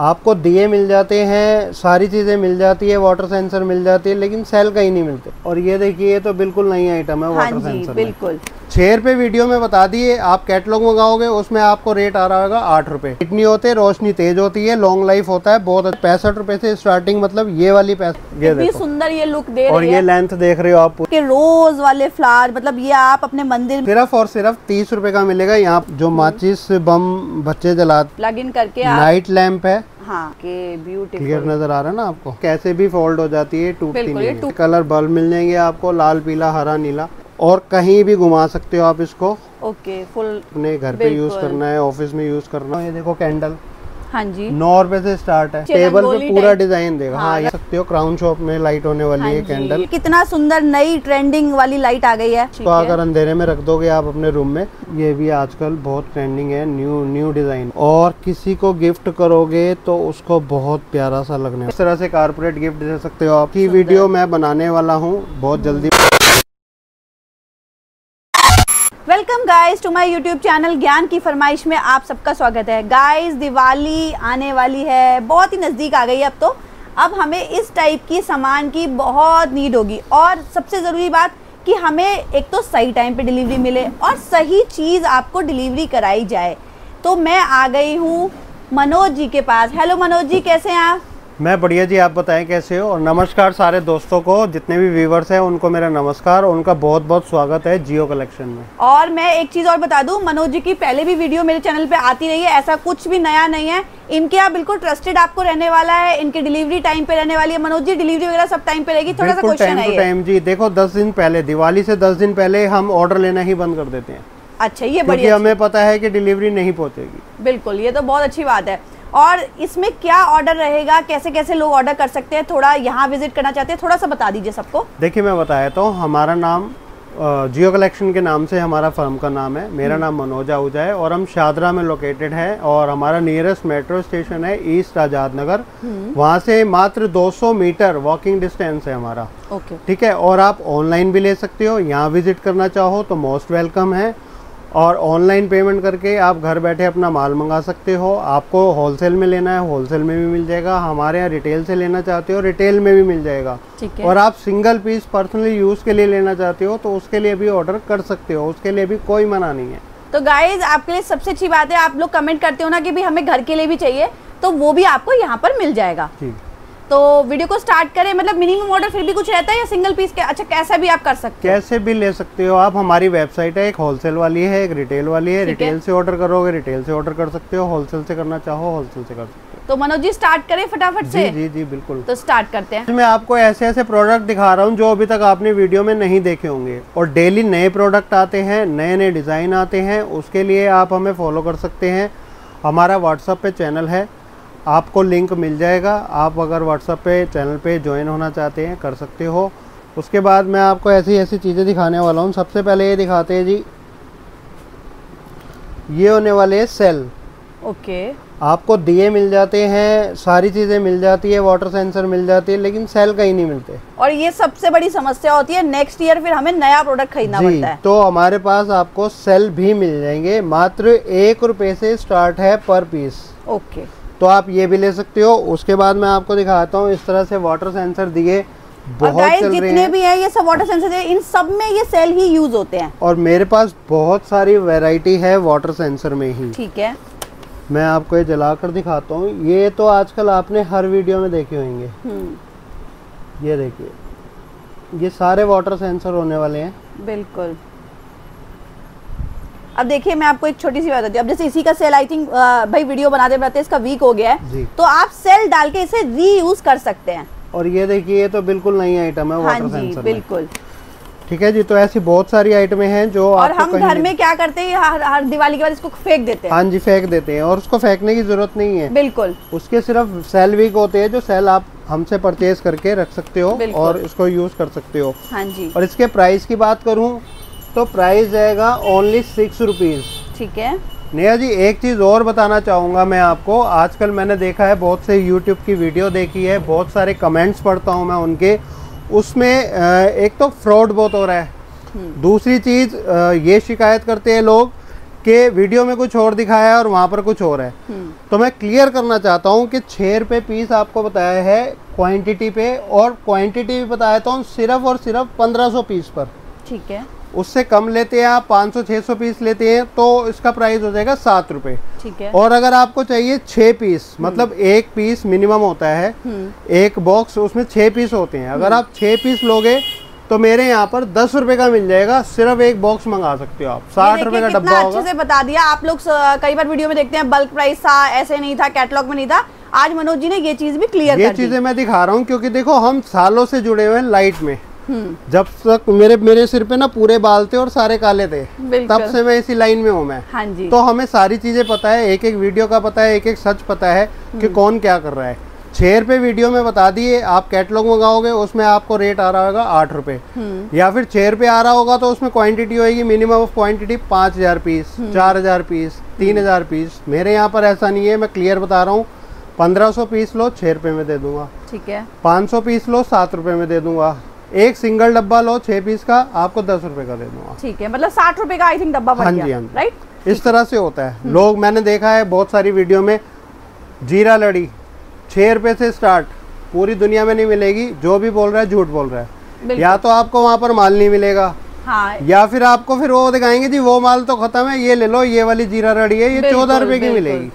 आपको दिए मिल जाते हैं सारी चीज़ें मिल जाती है वाटर सेंसर मिल जाती है लेकिन सेल कहीं नहीं मिलते। और ये देखिए ये तो बिल्कुल नई आइटम है हाँ वाटर जी सेंसर बिल्कुल। छह रुपए वीडियो में बता दिए आप कैटलॉग मंगाओगे उसमें आपको रेट आ रहा होगा आठ रुपए। इतनी होते हैं रोशनी तेज होती है लॉन्ग लाइफ होता है बहुत पैंसठ रुपए से स्टार्टिंग मतलब ये वाली पैस ये सुंदर ये लुक दे और ये लेंथ देख रहे हो आप कि रोज वाले फ्लावर मतलब ये आप अपने मंदिर सिर्फ़ और सिर्फ़ तीस रुपए का मिलेगा यहाँ जो माचिस बम बच्चे जला प्लग इन करके नाइट लैंप है। हाँ के क्लियर नज़र आ रहा है ना आपको? कैसे भी फोल्ड हो जाती है टूटती नहीं है। कलर बल्ब मिल जाएँगे आपको लाल पीला हरा नीला। और कहीं भी घुमा सकते हो आप इसको। ओके फुल अपने घर पे यूज़ करना है ऑफ़िस में यूज़ करना है। ये देखो कैंडल हाँ जी। नौ रुपए से स्टार्ट है। टेबल पे पूरा डिज़ाइन देगा। हाँ, हाँ सकते हो क्राउन शॉप में लाइट होने वाली हाँ है कैंडल कितना सुंदर नई ट्रेंडिंग वाली लाइट आ गई है। तो अगर अंधेरे में रख दोगे आप अपने रूम में ये भी आजकल बहुत ट्रेंडिंग है न्यू न्यू डिज़ाइन और किसी को गिफ्ट करोगे तो उसको बहुत प्यारा सा लगने इस तरह से कारपोरेट गिफ्ट दे सकते हो आपकी वीडियो मैं बनाने वाला हूँ बहुत जल्दी welcome guys to my YouTube channel ज्ञान की फरमाइश में आप सबका स्वागत है। गाइस, दिवाली आने वाली है, बहुत ही नज़दीक आ गई है अब तो। अब हमें इस टाइप की सामान की बहुत नीड होगी। और सबसे ज़रूरी बात कि हमें एक तो सही टाइम पे डिलीवरी मिले और सही चीज़ आपको डिलीवरी कराई जाए। तो मैं आ गई हूँ मनोज जी के पास। हेलो मनोज जी, कैसे हैं आप? मैं बढ़िया जी आप बताएँ कैसे हो? और नमस्कार सारे दोस्तों को जितने भी व्यूवर्स हैं उनको मेरा नमस्कार और उनका बहुत बहुत स्वागत है जियो कलेक्शन में। और मैं एक चीज़ और बता दूँ मनोज जी की पहले भी वीडियो मेरे चैनल पे आती रही है ऐसा कुछ भी नया नहीं है। इनके यहाँ बिल्कुल ट्रस्टेड आपको रहने वाला है इनकी डिलीवरी टाइम पे रहने वाली है। मनोज जी डिलीवरी वगैरह सब टाइम पे रहेगी? थोड़ा सा क्वेश्चन है टाइम जी देखो दस दिन पहले दिवाली से दस दिन पहले हम ऑर्डर लेना ही बंद कर देते हैं। अच्छा ये बढ़िया। हमें पता है कि डिलीवरी नहीं पहुंचेगी। बिल्कुल ये तो बहुत अच्छी बात है। और इसमें क्या ऑर्डर रहेगा कैसे कैसे लोग ऑर्डर कर सकते हैं थोड़ा यहाँ विज़िट करना चाहते हैं थोड़ा सा बता दीजिए सबको। देखिए मैं बताया तो हमारा नाम जियो कलेक्शन के नाम से हमारा फर्म का नाम है। मेरा नाम मनोज आहूजा है और हम शादरा में लोकेटेड है और हमारा नियरेस्ट मेट्रो स्टेशन है ईस्ट आज़ाद नगर वहाँ से मात्र 200 मीटर वॉकिंग डिस्टेंस है हमारा। ओके। ठीक है और आप ऑनलाइन भी ले सकते हो यहाँ विज़िट करना चाहो तो मोस्ट वेलकम है। और ऑनलाइन पेमेंट करके आप घर बैठे अपना माल मंगा सकते हो। आपको होलसेल में लेना है होलसेल में भी मिल जाएगा। हमारे यहाँ रिटेल से लेना चाहते हो रिटेल में भी मिल जाएगा। और आप सिंगल पीस पर्सनली यूज़ के लिए लेना चाहते हो तो उसके लिए भी ऑर्डर कर सकते हो। उसके लिए भी कोई मना नहीं है। तो गाइज़ आपके लिए सबसे अच्छी बात है आप लोग कमेंट करते हो ना कि भाई हमें घर के लिए भी चाहिए तो वो भी आपको यहाँ पर मिल जाएगा। तो वीडियो को स्टार्ट करें मतलब मिनिमम ऑर्डर फिर भी कुछ रहता है या सिंगल पीस के? अच्छा कैसा भी आप कर सकते हो? कैसे भी ले सकते हो आप। हमारी वेबसाइट है एक होलसेल वाली है एक रिटेल वाली है। रिटेल से ऑर्डर करोगे रिटेल से ऑर्डर कर सकते हो। होलसेल से करना चाहो होलसेल से कर सकते हो। तो मनोज जी स्टार्ट करें फटाफट से? जी जी बिल्कुल। तो स्टार्ट करते हैं। मैं आपको ऐसे ऐसे प्रोडक्ट दिखा रहा हूँ जो अभी तक आपने वीडियो में नहीं देखे होंगे। और डेली नए प्रोडक्ट आते हैं नए नए डिज़ाइन आते हैं उसके लिए आप हमें फॉलो कर सकते हैं। हमारा व्हाट्सअप पे चैनल है। आपको लिंक मिल जाएगा। आप अगर व्हाट्सअप पे चैनल पे ज्वाइन होना चाहते हैं कर सकते हो। उसके बाद मैं आपको ऐसी ऐसी चीज़ें दिखाने वाला हूँ। सबसे पहले ये दिखाते हैं जी। ये होने वाले हैं सेल ओके। आपको दिए मिल जाते हैं सारी चीज़ें मिल जाती है वाटर सेंसर मिल जाती है लेकिन सेल कहीं नहीं मिलते। और ये सबसे बड़ी समस्या होती है नेक्स्ट ईयर फिर हमें नया प्रोडक्ट खरीदना पड़ता है। तो हमारे पास आपको सेल भी मिल जाएँगे। मात्र एक रुपए से स्टार्ट है पर पीस ओके। तो आप ये भी ले सकते हो। उसके बाद मैं आपको दिखाता हूँ इस तरह से वाटर सेंसर दिए बहुत चल रहे जितने भी है ये सब वाटर सेंसर इन सब में ये सेल ही यूज़ होते हैं। और मेरे पास बहुत सारी वैरायटी है वाटर सेंसर में ही। ठीक है। मैं आपको ये जला कर दिखाता हूँ। ये तो आजकल आपने हर वीडियो में देखे होंगे। हम्म। ये देखिए ये सारे वाटर सेंसर होने वाले हैं। बिल्कुल। अब देखिए मैं आपको एक छोटी सी बात बताती हूँ। अब जैसे इसी का सेल आई थिंक भाई वीडियो बनाते बनाते इसका वीक हो गया है। तो आप सेल डाल के इसे रीयूज कर सकते हैं। और ये देखिए ये तो बिल्कुल नई आइटम है हाँ जी बिल्कुल। ठीक है जी तो ऐसी बहुत सारी आइटमें हैं जो और हम घर में क्या करते हैं हर, हर दिवाली के बाद इसको फेंक देते हैं। हाँ जी फेंक देते हैं और उसको फेंकने की ज़रूरत नहीं है। बिल्कुल। उसके सिर्फ़ सेल वीक होते हैं जो सेल आप हमसे परचेज करके रख सकते हो और इसको यूज़ कर सकते हो। हाँ जी। और इसके प्राइस की बात करूँ तो प्राइस जाएगा ओनली सिक्स रुपीज़ ठीक है। नेहा जी एक चीज़ और बताना चाहूँगा मैं आपको। आजकल मैंने देखा है बहुत से यूट्यूब की वीडियो देखी है बहुत सारे कमेंट्स पढ़ता हूँ मैं उनके। उसमें एक तो फ्रॉड बहुत हो रहा है। हम्म। दूसरी चीज़ ये शिकायत करते हैं लोग कि वीडियो में कुछ और दिखाया है और वहाँ पर कुछ और है। हम्म। तो मैं क्लियर करना चाहता हूँ कि छः रुपये पीस आपको बताया है क्वांटिटी पे और क्वांटिटी भी बताया था हूँ सिर्फ़ और सिर्फ़ 1500 पीस पर। ठीक है। उससे कम लेते हैं आप 500-600 पीस लेते हैं तो इसका प्राइस हो जाएगा सात रुपये ठीक है। और अगर आपको चाहिए छः पीस मतलब एक पीस मिनिमम होता है हम्म। एक बॉक्स उसमें छः पीस होते हैं। अगर आप छः पीस लोगे तो मेरे यहाँ पर दस रुपए का मिल जाएगा सिर्फ़ एक बॉक्स मंगा सकते हो आप। साठ रुपए का डब्बा अच्छे से बता दिया। आप लोग कई बार वीडियो में देखते हैं बल्क प्राइस था ऐसे नहीं था कैटलॉग में नहीं था। आज मनोज जी ने ये चीज़ भी क्लियर ये चीज़ें मैं दिखा रहा हूँ क्योंकि देखो हम सालों से जुड़े हुए हैं लाइट में। हम्म जब तक मेरे मेरे सिर पे ना पूरे बाल थे और सारे काले थे तब से मैं इसी लाइन में हूँ मैं। हाँ जी। तो हमें सारी चीज़ें पता है एक एक वीडियो का पता है एक एक सच पता है कि हम्म। कौन क्या कर रहा है। छः रुपये वीडियो में बता दिए आप कैटलॉग मंगाओगे उसमें आपको रेट आ रहा होगा आठ रुपये हम्म। या फिर छः रुपये आ रहा होगा तो उसमें क्वांटिटी होगी मिनिमम ऑफ़ क्वांटिटी पाँच हज़ार पीस हम्म। चार हज़ार पीस तीन हज़ार पीस मेरे यहाँ पर ऐसा नहीं है मैं क्लियर बता रहा हूँ। पंद्रह सौ पीस लो छः रुपये में दे दूँगा। ठीक है। पाँच सौ पीस लो सात रुपये में दे दूँगा। एक सिंगल डब्बा लो छः पीस का आपको दस रुपये का दे दूँगा। ठीक है मतलब साठ रुपए का आई थिंक डब्बा हाँ जी, हाँ राइट इस तरह से होता। है। लोग मैंने देखा है बहुत सारी वीडियो में जीरा लड़ी छह रुपये से स्टार्ट पूरी दुनिया में नहीं मिलेगी जो भी बोल रहा है झूठ बोल रहा है। या तो आपको वहाँ पर माल नहीं मिलेगा हाँ। या फिर आपको फिर वो दिखाएँगे जी वो माल तो खत्म है ये ले लो ये वाली जीरा रड़ी है ये चौदह रुपए की मिलेगी।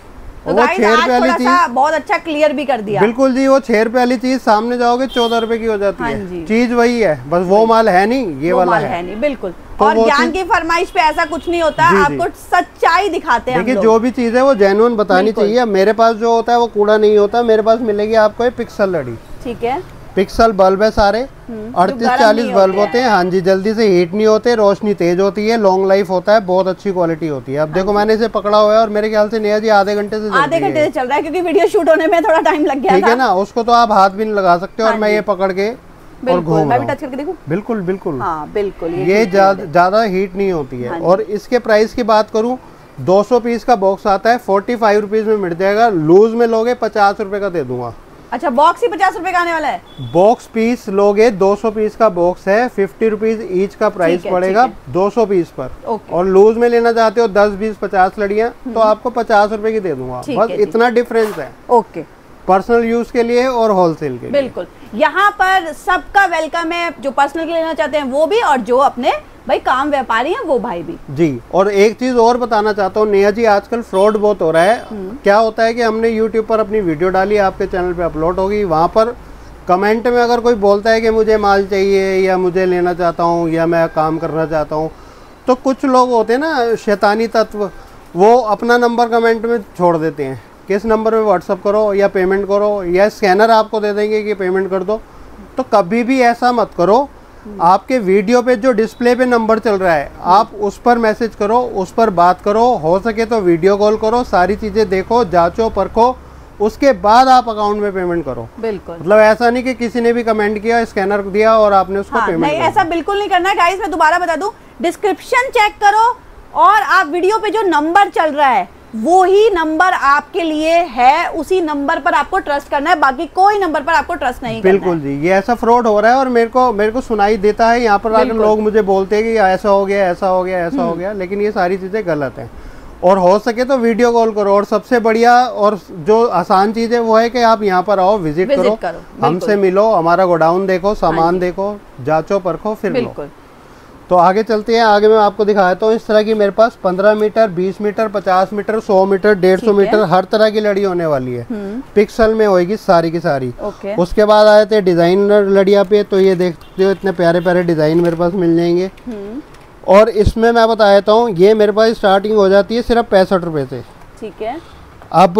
तो वो छह रुपए वाली चीज़। बहुत अच्छा क्लियर भी कर दिया। बिल्कुल जी वो छह रुपए वाली चीज़ सामने जाओगे चौदह रुपए की हो जाती हाँ। है। चीज़ वही है बस वो माल है नहीं ये वो वाला माल है। नहीं बिल्कुल। तो और ज्ञान की फरमाइश पे ऐसा कुछ नहीं होता जी, जी। आपको सच्चाई दिखाते हैं देखिए जो भी चीज़ है वो जेनुअन बतानी चाहिए। मेरे पास जो होता है वो कूड़ा नहीं होता मेरे पास मिलेगी आपको पिक्सल लड़ी। ठीक है। पिक्सल बल्ब है सारे। हम्म, अड़तीस चालीस बल्ब होते हैं। हाँ। जी जल्दी से हीट नहीं होते रोशनी तेज होती है लॉन्ग लाइफ होता है बहुत अच्छी क्वालिटी होती है। अब देखो मैंने इसे पकड़ा हुआ है और मेरे ख्याल से नेहा जी आधे घंटे से हाँ आधे घंटे से चल रहा है क्योंकि वीडियो शूट होने में थोड़ा टाइम लग गया ठीक है ना? उसको तो आप हाथ भी नहीं लगा सकते और हाँ मैं ये पकड़ के और बिल्कुल मैं भी टच करके देखूँ? बिल्कुल बिल्कुल। हाँ बिल्कुल ये ज़्यादा हीट नहीं होती है। हाँ और इसके प्राइस की बात करूँ 200 पीस का बॉक्स आता है फोर्टी फाइव रुपीज़ में मिल जाएगा। लूज में लोगे पचास रुपए का दे दूँगा। अच्छा बॉक्स ही पचास रुपए का आने वाला है। बॉक्स पीस लोगे 200 पीस का बॉक्स है फिफ्टी रुपीज़ ईच का प्राइस पड़ेगा ठीक 200 पीस पर। और लूज में लेना चाहते हो 10 बीस पचास लड़ियाँ तो आपको पचास रुपए की दे दूँगा। बस इतना डिफरेंस है। ओके पर्सनल यूज़ के लिए और होलसेल के लिए। बिल्कुल। यहाँ पर सबका वेलकम है जो पर्सनल लेना चाहते हैं वो भी और जो अपने भाई काम व्यापारी है वो भाई भी। जी और एक चीज़ और बताना चाहता हूँ नेहा जी आजकल फ्रॉड बहुत हो रहा है। क्या होता है कि हमने यूट्यूब पर अपनी वीडियो डाली आपके चैनल पे अपलोड होगी वहाँ पर कमेंट में अगर कोई बोलता है कि मुझे माल चाहिए या मुझे लेना चाहता हूँ या मैं काम करना चाहता हूँ तो कुछ लोग होते हैं ना शैतानी तत्व वो अपना नंबर कमेंट में छोड़ देते हैं। किस नंबर पे व्हाट्सअप करो या पेमेंट करो या स्कैनर आपको दे देंगे कि पेमेंट कर दो तो कभी भी ऐसा मत करो आपके वीडियो पे जो डिस्प्ले पे नंबर चल रहा है आप उस पर मैसेज करो उस पर बात करो हो सके तो वीडियो कॉल करो सारी चीज़ें देखो जांचो परखो उसके बाद आप अकाउंट में पेमेंट करो। बिल्कुल। मतलब ऐसा नहीं कि किसी ने भी कमेंट किया स्कैनर दिया और आपने उसको हाँ पेमेंट नहीं ऐसा बिल्कुल नहीं करना। है गाइस मैं दोबारा बता दूँ डिस्क्रिप्शन चेक करो और आप वीडियो पे जो नंबर चल रहा है वो ही नंबर आपके लिए है उसी नंबर पर आपको ट्रस्ट करना है बाकी कोई नंबर पर आपको ट्रस्ट नहीं करना बिल्कुल जी ये ऐसा फ्रॉड हो रहा है और मेरे को मेरे को सुनाई देता है यहाँ पर आकर लोग मुझे बोलते हैं कि ऐसा हो गया ऐसा हो गया ऐसा हो हम्म। गया लेकिन ये सारी चीज़ें गलत हैं। और हो सके तो वीडियो कॉल करो और सबसे बढ़िया और जो आसान चीज़ है वो है कि आप यहाँ पर आओ विज़िट Visit करो करो, हमसे मिलो हमारा गोडाउन देखो हाँ सामान देखो जांचो परखो फिर लो बिल्कुल। तो आगे चलते हैं आगे मैं आपको दिखाता हूँ इस तरह की मेरे पास 15 मीटर 20 मीटर 50 मीटर 100 मीटर 150 ठीक है। मीटर हर तरह की लड़ी होने वाली है। हम्म। पिक्सल में होगी सारी की सारी। ओके। उसके बाद आए थे डिज़ाइनर लड़िया पे तो ये देखते हो इतने प्यारे प्यारे डिज़ाइन मेरे पास मिल जाएँगे। हम्म। और इसमें मैं बता देता हूँ ये मेरे पास स्टार्टिंग हो जाती है सिर्फ़ पैंसठ रुपये से। ठीक है। अब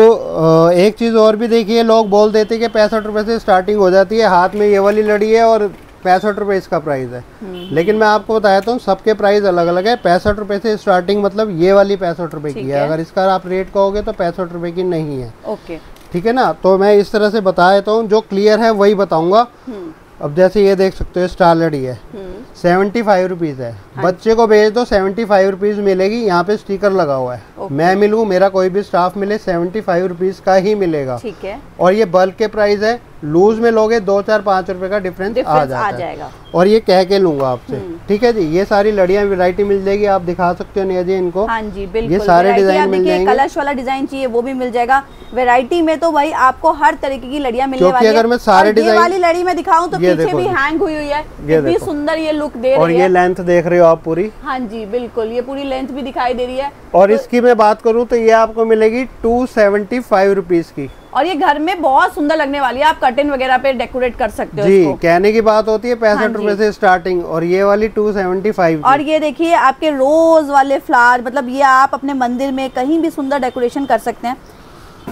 एक चीज़ और भी देखिए लोग बोल देते हैं कि पैंसठ रुपये से स्टार्टिंग हो जाती है हाथ में ये वाली लड़ी है और पैंसठ रुपये इसका प्राइस है। हम्म। लेकिन मैं आपको बताता हूँ सबके प्राइस अलग अलग है। पैंसठ रुपये से स्टार्टिंग मतलब ये वाली पैंसठ रुपये की है। अगर इसका आप रेट कहोगे तो पैंसठ रुपये की नहीं है। ओके। ठीक है ना? तो मैं इस तरह से बता देता हूँ जो क्लियर है वही बताऊँगा। हम्म। अब जैसे ये देख सकते हो स्टार लड़ी है। हम्म। सेवेंटी फाइव रुपीज़ है। हाँ बच्चे को भेज दो सेवेंटी फाइव रुपीज़ मिलेगी। यहाँ पे स्टिकर लगा हुआ है। मैं मिलूँ मेरा कोई भी स्टाफ मिले सेवेंटी फाइव रुपीज़ का ही मिलेगा। ठीक है। और ये बल्क के प्राइस है। लूज में लोगे दो चार पाँच रुपए का डिफरेंस आ जाता आ जाएगा। और ये कह के लूँगा आपसे। हम्म। ठीक है जी? ये सारी लड़ियाँ वैरायटी मिल जाएगी आप दिखा सकते हो नेहा जी इनको। हाँ जी बिल्कुल। ये सारे डिज़ाइन मिल जाएँगे। कलश वाला डिज़ाइन चाहिए वो भी मिल जाएगा। वैरायटी में तो भाई आपको हर तरीके की लड़ियाँ मिलने क्योंकि वाली अगर मैं सारे डिजाइन- वाली लड़ी में दिखाऊँ तो पीछे भी हैंग हुई हुई है। सुंदर ये लुक दे और ये लेंथ देख रहे हो आप पूरी? हाँ जी बिल्कुल। ये पूरी लेंथ भी दिखाई दे रही है। और इसकी मैं बात करूँ तो ये आपको मिलेगी टू सेवेंटी फाइव रुपीज़ की। और ये घर में बहुत सुंदर लगने वाली है। आप कर्टन वगैरह पे डेकोरेट कर सकते हो जी इसको। कहने की बात होती है हाँ पैंसठ रूपए रुपए से स्टार्टिंग और ये वाली टू सेवेंटी फाइव और ये देखिए आपके रोज वाले फ्लावर मतलब ये आप अपने मंदिर में कहीं भी सुंदर डेकोरेशन कर सकते हैं।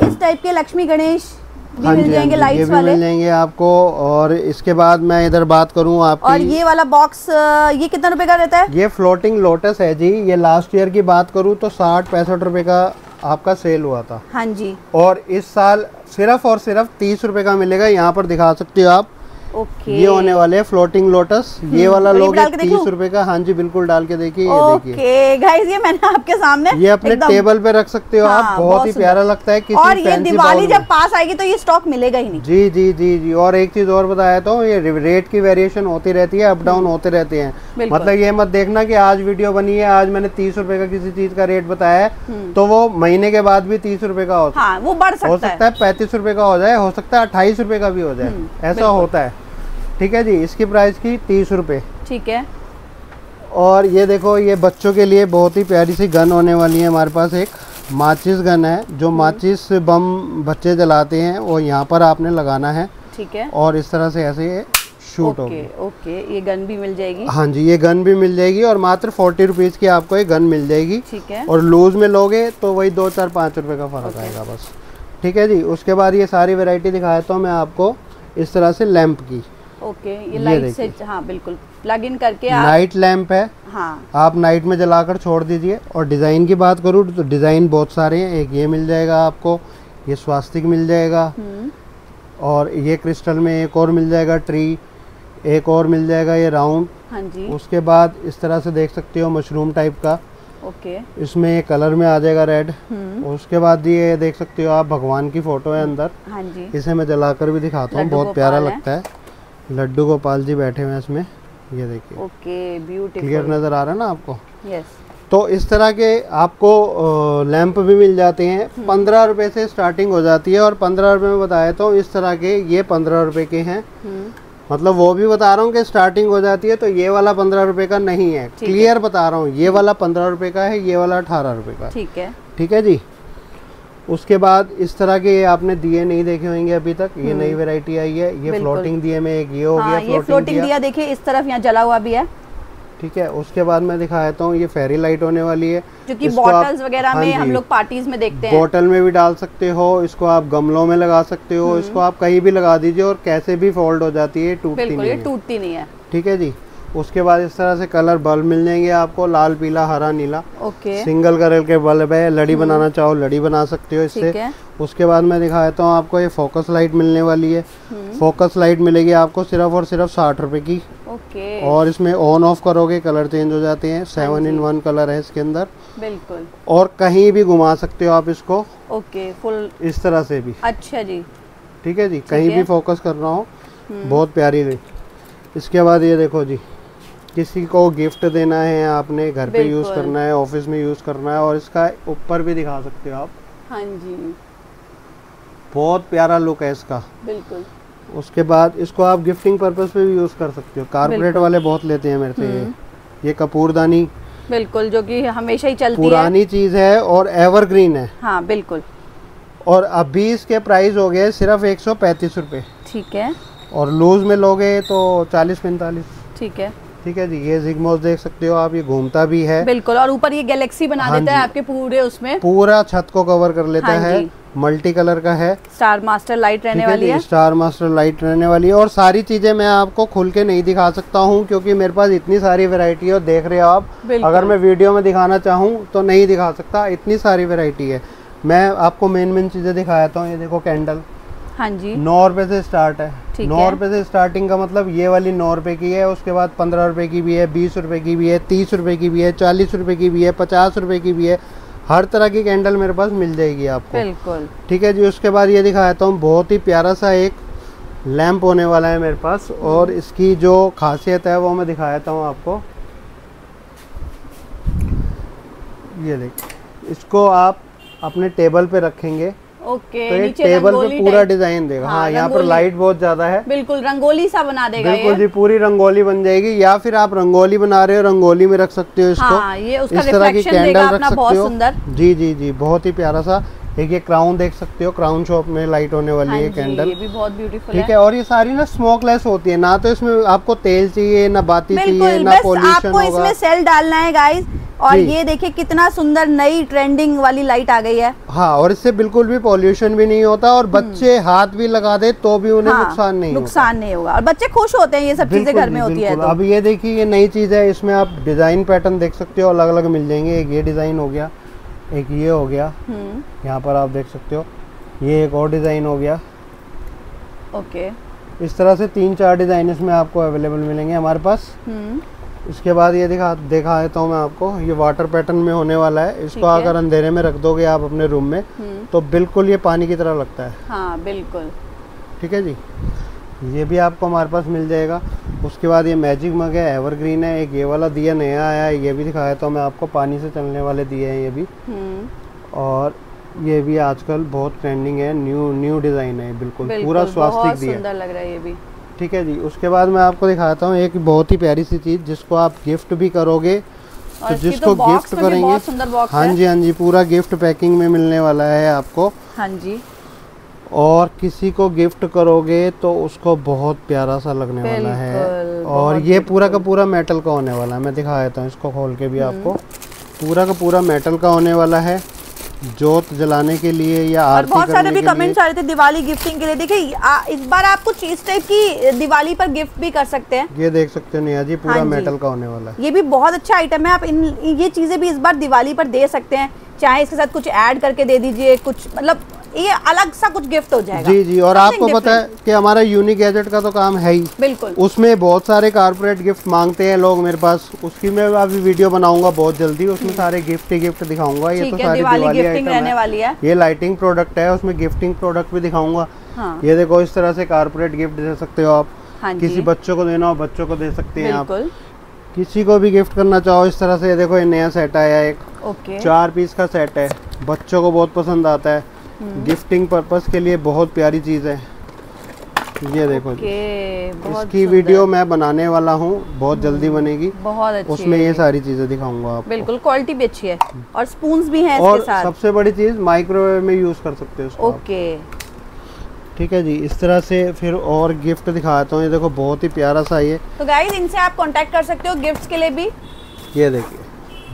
इस टाइप के लक्ष्मी गणेश भी मिल जाएँगे हाँ लाइट्स वाले मिल जाएँगे आपको और इसके बाद मैं इधर बात करूँ आप और ये वाला बॉक्स ये कितना रुपए का रहता है? ये फ्लोटिंग लोटस है जी ये लास्ट ईयर की बात करूँ तो साठ पैंसठ रुपए का आपका सेल हुआ था। हाँ जी। और इस साल सिर्फ़ और सिर्फ़ तीस रुपए का मिलेगा यहाँ पर दिखा सकते हो आप। ओके ये होने वाले फ्लोटिंग लोटस ये वाला और ये लोगे? तीस रूपए का। हाँ जी बिल्कुल डाल के देखिए ये देखिए। ओके गाइस ये मैंने आपके सामने ये अपने टेबल पे रख सकते हो हाँ, आप बहुत ही प्यारा लगता है किसी और ये दिवाली जब पास आएगी तो ये स्टॉक मिलेगा ही नहीं। जी जी जी जी। और एक चीज़ और बताया तो ये रेट की वेरिएशन होती रहती है अप डाउन होते रहते हैं। मतलब ये मत देखना की आज वीडियो बनी है आज मैंने तीस रूपए का किसी चीज़ का रेट बताया है हम्म। तो वो महीने के बाद भी तीस रूपए का हो हाँ वो बढ़ हो सकता है। है पैंतीस रुपए का हो जाए हो सकता है अट्ठाईस रुपए का भी हो जाए। हम्म, ऐसा होता है। ठीक है जी इसकी प्राइस की तीस रुपये ठीक है। और ये देखो ये बच्चों के लिए बहुत ही प्यारी सी गन होने वाली है। हमारे पास एक माचिस गन है जो हम्म। माचिस बम बच्चे जलाते हैं वो यहाँ पर आपने लगाना है। ठीक है। और इस तरह से ऐसे ये शूट ओके होगी। ओके ये गन भी मिल जाएगी। हाँ जी ये गन भी मिल जाएगी और मात्र फोर्टी रुपीज़ की आपको ये गन मिल जाएगी। ठीक है। और लूज में लोगे तो वही दो चार पाँच रुपए का फ़र्क आएगा बस। ठीक है जी उसके बाद ये सारी वैरायटी दिखाया तो मैं आपको इस तरह से लैंप की। ओके ये ये लाइट से हाँ बिल्कुल। प्लग इन करके आप नाइट लैंप है। हाँ। आप नाइट में जलाकर छोड़ दीजिए। और डिज़ाइन की बात करूँ तो डिज़ाइन बहुत सारे हैं। एक ये मिल जाएगा आपको ये स्वास्तिक मिल जाएगा। हम्म। और ये क्रिस्टल में एक और मिल जाएगा ट्री एक और मिल जाएगा ये राउंड हाँ जी। उसके बाद इस तरह से देख सकते हो मशरूम टाइप का। ओके। इसमें ये कलर में आ जाएगा रेड हम्म। उसके बाद ये देख सकते हो आप भगवान की फ़ोटो है अंदर। हाँ जी। इसे मैं जलाकर भी दिखाता हूँ। बहुत प्यारा है। लगता है। लड्डू गोपाल जी बैठे हुए हैं इसमें। ये देखिए। ओके ब्यूटीफुल क्लियर नज़र आ रहा है ना आपको? यस तो इस तरह के आपको लैंप भी मिल जाते हैं। हम्म। पंद्रह रुपए से स्टार्टिंग हो जाती है और पंद्रह रुपए में बताया तो इस तरह के ये पंद्रह रुपए के हैं। हम्म। मतलब वो भी बता रहा हूँ कि स्टार्टिंग हो जाती है तो ये वाला पंद्रह रुपए का नहीं है। क्लियर बता रहा हूँ ये वाला पंद्रह रुपए का है ये वाला अठारह रुपए का ठीक है। ठीक है जी? उसके बाद इस तरह के ये आपने दिए नहीं देखे होंगे अभी तक ये नई वैरायटी आई है ये फ्लोटिंग दिए में एक ये हो हाँ गया ये फ्लोटिंग दिया। देखिए इस तरफ़ यहाँ जला हुआ भी है। ठीक है उसके बाद मैं दिखा देता हूँ ये फेरी लाइट होने वाली है। जो कि बॉटल्स वगैरह हाँ में हम लोग पार्टीज़ में देखते हैं। बोतल में भी डाल सकते हो इसको आप गमलों में लगा सकते हम्म। हो इसको आप कहीं भी लगा दीजिए और कैसे भी फोल्ड हो जाती है टूटती नहीं है। टूटती नहीं है। ठीक है जी। उसके बाद इस तरह से कलर बल्ब मिल जाएँगे आपको लाल पीला हरा नीला। ओके। सिंगल कलर के बल्ब है लड़ी बनाना चाहो लड़ी बना सकते हो इससे। हम्म। है। उसके बाद मैं दिखा देता हूँ आपको ये फोकस लाइट मिलने वाली है। हम्म। फोकस लाइट मिलेगी आपको सिर्फ़ और सिर्फ़ साठ रुपए की। ओके। और इसमें ऑन ऑफ़ करोगे कलर चेंज हो जाते हैं। सेवन इन हाँ वन कलर है इसके अंदर। बिल्कुल। और कहीं भी घुमा सकते हो आप इसको। Okay full. इस तरह से भी। अच्छा जी। ठीक है जी? कहीं भी फोकस कर रहा हूँ। हम्म। बहुत प्यारी है। इसके बाद ये देखो जी। किसी को गिफ्ट देना है आपने घर पे यूज़ करना है ऑफ़िस में यूज़ करना है और इसका ऊपर भी दिखा सकते हो आप। हाँ जी। बहुत प्यारा लुक है इसका। बिल्कुल। उसके बाद इसको आप गिफ्टिंग पर्पस पे भी यूज़ कर सकते हो। कारपोरेट वाले बहुत लेते हैं मेरे से। ये हम्म। ये कपूरदानी। बिल्कुल जो कि हमेशा ही चलती पुरानी है। पुरानी चीज़ है और एवरग्रीन है। हाँ बिल्कुल। और अभी इसके प्राइस हो गए सिर्फ़ एक सौ पैंतीस रुपये ठीक है। और लूज में लोगे तो चालीस पैंतालीस। ठीक है। ठीक है जी ये जिगमोस देख सकते हो आप ये घूमता भी है। बिल्कुल और ऊपर ये गैलेक्सी बना हाँ देता है आपके पूरे उसमें। पूरा छत को कवर कर लेता हाँ है मल्टी कलर का है। स्टार मास्टर लाइट रहने वाली है। स्टार मास्टर लाइट रहने वाली है। और सारी चीज़ें मैं आपको खुल के नहीं दिखा सकता हूँ क्योंकि मेरे पास इतनी सारी वेरायटी है देख रहे हो आप। अगर मैं वीडियो में दिखाना चाहूँ तो नहीं दिखा सकता। इतनी सारी वैरायटी है। मैं आपको मेन मेन चीज़ें दिखाता हूँ। ये देखो कैंडल हाँ जी। नौ रुपए से स्टार्ट है। नौ। रुपए से स्टार्टिंग का मतलब ये वाली नौ रुपए की है उसके बाद पंद्रह रुपए की भी है बीस रुपए की भी है तीस रुपए की भी है चालीस रुपए की भी है पचास रुपए की भी है हर तरह की कैंडल मेरे पास मिल जाएगी आपको। बिल्कुल। ठीक है जी उसके बाद ये दिखाता हूँ बहुत ही प्यारा सा एक लैंप होने वाला है मेरे पास और इसकी जो खासियत है वो मैं दिखाता हूँ आपको। ये देख इसको आप अपने टेबल पे रखेंगे। ओके तो एक टेबल पे पूरा डिज़ाइन देगा। हाँ, हाँ यहाँ पर लाइट बहुत ज़्यादा है। बिल्कुल रंगोली सा बना देगा बिल्कुल जी पूरी रंगोली बन जाएगी या फिर आप रंगोली बना रहे हो रंगोली में रख सकते हो इसको। हाँ, ये उसका इस तरह की कैंडल रख सकते हो। जी जी जी बहुत ही प्यारा सा एक ये क्राउन देख सकते हो क्राउन शॉप में लाइट होने वाली हाँ है कैंडल ये भी बहुत ब्यूटीफुल ठीक है। है और ये सारी ना स्मोकलेस होती है ना तो इसमें आपको तेल चाहिए ना बाती चाहिए ना पोल्यूशन आपको इसमें सेल डालना है गाइस और ये देखिए कितना सुंदर नई ट्रेंडिंग वाली लाइट आ गई है। हाँ और इससे बिल्कुल भी पॉल्यूशन भी नहीं होता और बच्चे हाथ भी लगा दे तो भी उन्हें हाँ, नुकसान नहीं नुकसान नहीं होगा। और बच्चे खुश होते हैं ये सब चीज़ें घर में होती है तो। अब ये देखिए ये नई चीज़ है इसमें आप डिज़ाइन पैटर्न देख सकते हो अलग अलग मिल जाएँगे। एक ये डिज़ाइन हो गया एक ये हो गया। हम्म। यहाँ पर आप देख सकते हो। ये एक और डिज़ाइन हो गया। ओके। इस तरह से तीन चार डिज़ाइन इसमें आपको अवेलेबल मिलेंगे हमारे पास। हम्म। इसके बाद ये दिखा देखा देता हूँ मैं आपको। ये वाटर पैटर्न में होने वाला है। इसको। अगर अंधेरे में रख दोगे आप अपने रूम में हम्म। तो बिल्कुल ये पानी की तरह लगता है। हाँ बिल्कुल। ठीक है जी? ये भी आपको हमारे पास मिल जाएगा। उसके बाद ये मैजिक मग है एवरग्रीन है एक ये वाला दिया नया आया है ये भी दिखाया तो मैं आपको पानी से चलने वाले दिए हैं ये भी। हम्म। और ये भी आजकल बहुत ट्रेंडिंग है न्यू न्यू डिज़ाइन है बिल्कुल बिल्कुल पूरा बहुत दिया सुंदर लग रहा है ये भी। ठीक है जी उसके बाद मैं आपको दिखाता हूँ एक बहुत ही प्यारी सी चीज़ जिसको आप गिफ्ट भी करोगे तो जिसको तो गिफ्ट करेंगे हाँ जी हाँ जी पूरा गिफ्ट पैकिंग में मिलने वाला है आपको। हाँ जी। और किसी को गिफ्ट करोगे तो उसको बहुत प्यारा सा लगने वाला है। और ये पूरा का पूरा मेटल का होने वाला है। मैं दिखा देता हूँ इसको खोल के भी हम्म। आपको। पूरा का पूरा मेटल का होने वाला है। जोत जलाने के लिए या और आरती बहुत सारे भी कमेंट्स आ रहे थे दिवाली गिफ्टिंग के लिए। देखिए इस बार आप कुछ इस टाइप की दिवाली पर गिफ्ट भी कर सकते हैं। ये देख सकते हो नेहा जी पूरा हाँ जी। मेटल का होने वाला है। ये भी बहुत अच्छा आइटम है। आप इन ये चीज़ें भी इस बार दिवाली पर दे सकते हैं। चाहे इसके साथ कुछ ऐड करके दे दीजिए कुछ मतलब ये अलग सा कुछ गिफ्ट हो जाएगा। जी जी और आपको पता है कि हमारा यूनिक गैजेट का तो काम है ही। बिल्कुल। उसमें बहुत सारे कारपोरेट गिफ्ट मांगते हैं लोग मेरे पास। उसकी मैं अभी वीडियो बनाऊँगा बहुत जल्दी। उसमें सारे गिफ्ट ही गिफ्ट दिखाऊँगा। ये तो सारी दिवाली गिफ्टिंग रहने वाली है। ये लाइटिंग प्रोडक्ट है उसमें गिफ्टिंग प्रोडक्ट भी दिखाऊँगा। हाँ। ये देखो इस तरह से कारपोरेट गिफ्ट दे सकते हो आप। हाँ किसी बच्चों को देना हो बच्चों को दे सकते हैं आप। किसी को भी गिफ्ट करना चाहो इस तरह से ये देखो ये नया सेट आया एक। ओके। चार पीस का सेट है। बच्चों को बहुत पसंद आता है। हम्म। गिफ्टिंग पर्पस के लिए बहुत प्यारी चीज़ है। ये देखो इसकी वीडियो मैं बनाने वाला हूँ बहुत जल्दी बनेगी। बहुत अच्छी उसमें ये सारी चीज़ें दिखाऊँगा आपको। बिल्कुल क्वालिटी भी अच्छी है। और स्पून्स भी हैं और इसके साथ। सबसे बड़ी चीज़ माइक्रोवेव में यूज़ कर सकते हो ओके। ठीक है जी इस तरह से फिर और गिफ्ट दिखाता हूँ। ये देखो बहुत ही प्यारा सा ये। तो गाइस इनसे आप कांटेक्ट कर सकते हो गिफ्ट्स के लिए भी। ये देखिए।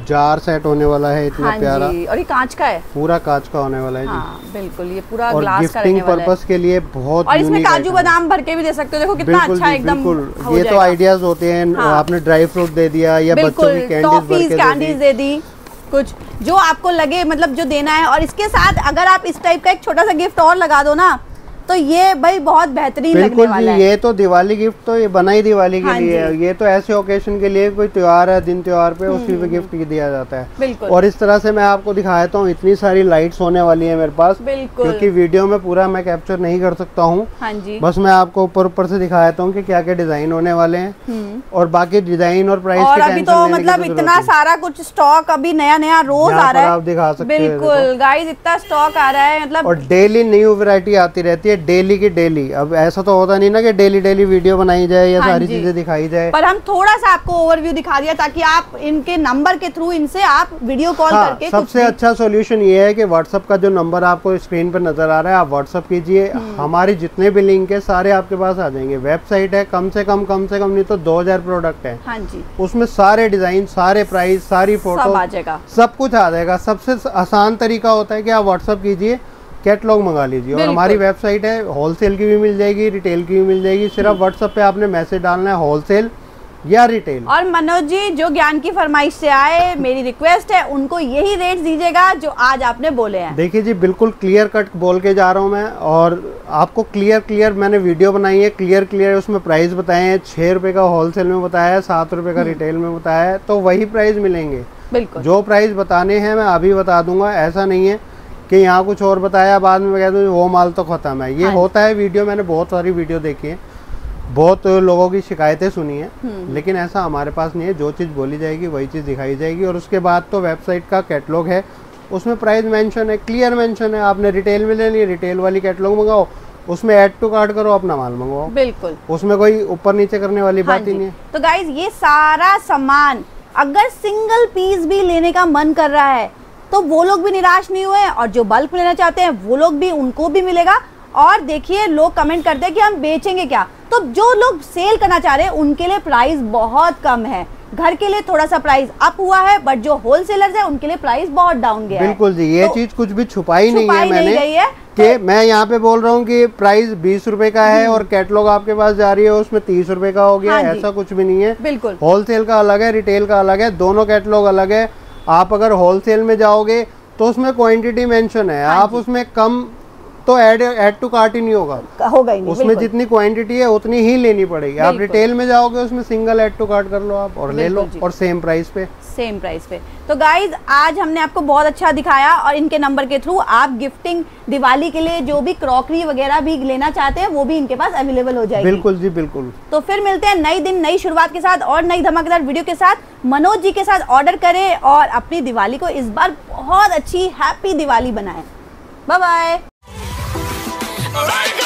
जार सेट होने वाला है इतना हाँ प्यारा। और ये कांच का है? पूरा कांच का होने वाला है जी। हाँ बिल्कुल ये पूरा और ग्लास का गिफ्टिंग रहने वाला है। पर्पस के लिए बहुत और इसमें काजू बादाम भर के भी दे सकते हो। देखो कितना अच्छा एकदम बिल्कुल। ये तो आइडियाज़ होते हैं। हाँ। आपने ड्राई फ्रूट दे दिया या बच्चों की टॉफीज के कैंडीज दे। दी कुछ जो आपको लगे मतलब जो देना है। और इसके साथ अगर आप इस टाइप का एक छोटा सा गिफ्ट और लगा दो ना तो ये भाई बहुत बेहतरीन लगने वाला है। ये तो दिवाली गिफ्ट तो ये बना ही दिवाली के हाँ लिए है। हम्म। ये तो ऐसे ओकेशन के लिए कोई त्योहार है दिन त्योहार पे उसी पे गिफ्ट दिया जाता है। और इस तरह से मैं आपको दिखाता हूँ इतनी सारी लाइट्स होने वाली है मेरे पास क्योंकि वीडियो में पूरा मैं कैप्चर नहीं कर सकता हूँ। हाँ बस मैं आपको ऊपर ऊपर से दिखाता हूँ की क्या क्या डिज़ाइन होने वाले हैं। हम्म। और बाकी डिज़ाइन और प्राइस और अभी तो मतलब इतना सारा कुछ स्टॉक अभी नया नया रोज आ रहा है। आप दिखा सकते हो। बिल्कुल। गाइस इतना स्टॉक आ रहा है मतलब और डेली न्यू वेरायटी आती रहती है डेली की डेली। अब ऐसा तो होता नहीं ना कि डेली डेली वीडियो बनाई जाए या हाँ सारी चीज़ें दिखाई जाए। पर हम थोड़ा सा आपको ओवरव्यू दिखा दिया ताकि आप इनके नंबर के थ्रू इनसे आप वीडियो कॉल हाँ, करके सबसे अच्छा सॉल्यूशन ये है कि व्हाट्सअप का जो नंबर आपको स्क्रीन पर नज़र आ रहा है आप व्हाट्सअप कीजिए। हमारे जितने भी लिंक है सारे आपके पास आ जाएँगे। वेबसाइट है कम से कम कम से कम नहीं तो 2000 प्रोडक्ट है। हाँ उसमें सारे डिज़ाइन सारे प्राइस सारी फ़ोटो आ जाएगा। सब कुछ आ जाएगा। सबसे आसान तरीका होता है कि आप व्हाट्सअप कीजिए। कैटलॉग मंगा लीजिए। और हमारी वेबसाइट है होलसेल की भी मिल जाएगी रिटेल की भी मिल जाएगी। सिर्फ़ व्हाट्सएप पे आपने मैसेज डालना है होलसेल या रिटेल और मनोज जी जो ज्ञान की फरमाइश से आए मेरी रिक्वेस्ट है उनको यही रेट दीजिएगा जो आज आपने बोले हैं। देखिए जी बिल्कुल क्लियर कट बोल के जा रहा हूँ मैं और आपको क्लियर क्लियर मैंने वीडियो बनाई है क्लियर क्लियर उसमें प्राइस बताए हैं। छः रुपये का होलसेल में बताया है सात रुपये का रिटेल में बताया है तो वही प्राइस मिलेंगे। बिल्कुल। जो प्राइस बताने हैं मैं अभी बता दूँगा ऐसा नहीं है। कि यहाँ कुछ और बताया बाद में कहते वो माल तो खत्म है। ये हाँ। होता है वीडियो मैंने बहुत सारी वीडियो देखी है। बहुत लोगों की शिकायतें सुनी है। हम्म। लेकिन ऐसा हमारे पास नहीं है। जो चीज़ बोली जाएगी वही चीज़ दिखाई जाएगी। और उसके बाद तो वेबसाइट का कैटलॉग है। उसमें प्राइस मेंशन है क्लियर मेंशन है। आपने रिटेल में ले लिया रिटेल वाली कैटलॉग मंगाओ। उसमें ऐड टू कार्ड करो अपना माल मंगवाओ। बिल्कुल। उसमें कोई ऊपर नीचे करने वाली हाँ बात ही नहीं है। तो गाइज़ ये सारा सामान अगर सिंगल पीस भी लेने का मन कर रहा है तो वो लोग भी निराश नहीं हुए और जो बल्क में लेना चाहते हैं वो लोग भी उनको भी मिलेगा। और देखिए लोग कमेंट करते हैं कि हम बेचेंगे क्या? तो जो लोग सेल करना चाह रहे हैं उनके लिए प्राइस बहुत कम है। घर के लिए थोड़ा सा प्राइस अप हुआ है बट जो होलसेलर्स है उनके लिए प्राइस बहुत डाउन गया बिल्कुल जी ये तो चीज़ कुछ भी छुपाई नहीं है नहीं मैंने गई है। कि तो मैं यहाँ पे बोल रहा हूँ कि प्राइस बीस रुपए का है और कैटलॉग आपके पास जा रही है उसमें तीस रुपए का हो गया हम्म। हाँ ऐसा कुछ भी नहीं है। बिल्कुल। होलसेल का अलग है रिटेल का अलग है दोनों कैटलॉग अलग है। आप अगर होलसेल में जाओगे तो उसमें क्वांटिटी मेंशन है। हाँ आप उसमें कम तो ऐड ऐड टू कार्ट ही नहीं होगा। होगा ही नहीं उसमें जितनी क्वांटिटी है उतनी ही लेनी पड़ेगी। आप रिटेल में जाओगे उसमें सिंगल ऐड टू कार्ट कर लो आप और ले लो और सेम प्राइस पे। सेम प्राइस पे। तो गाइज़ आज हमने आपको बहुत अच्छा दिखाया और इनके नंबर के थ्रू आप गिफ्टिंग दिवाली के लिए जो भी क्रॉकरी वगैरह भी लेना चाहते हैं वो भी इनके पास अवेलेबल हो जाएगी। बिल्कुल जी बिल्कुल। तो फिर मिलते हैं नई दिन नई शुरुआत के साथ और नई धमाकेदार वीडियो के साथ। मनोज जी के साथ ऑर्डर करें और अपनी दिवाली को इस बार बहुत अच्छी हैप्पी दिवाली बनाएँ। Bye bye Right.